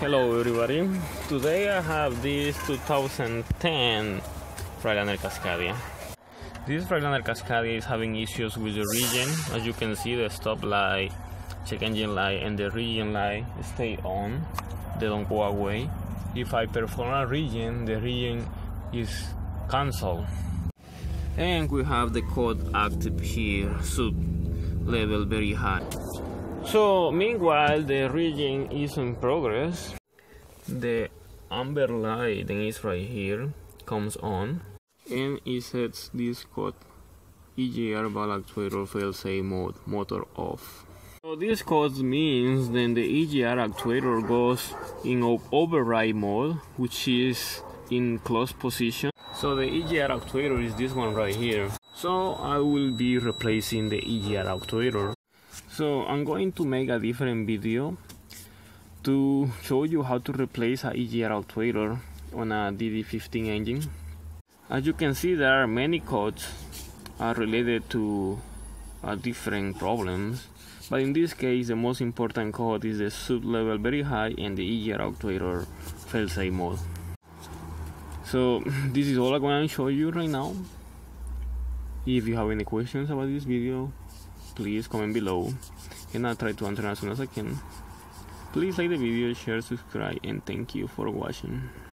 Hello everybody. Today I have this 2010 Freightliner Cascadia. This Freightliner Cascadia is having issues with the regen. As you can see the stop light, check engine light and the regen light stay on. They don't go away. If I perform a regen, the regen is cancelled. And we have the code active here, soot level very high. So meanwhile the regen is in progress. The amber light that is right here comes on and it sets this code EGR actuator failsafe mode motor off. So this code means then the EGR actuator goes in override mode which is in close position. So the EGR actuator is this one right here. So I will be replacing the EGR actuator so I'm going to make a different video to show you how to replace a EGR actuator on a DD15 engine. As you can see there are many codes are related to uh, different problems but in this case the most important code is the soot level very high and the EGR actuator failsafe mode. So this is all I'm going to show you right now. If you have any questions about this video please comment below and I'll try to answer as soon as I can. Please like the video, share, subscribe and thank you for watching.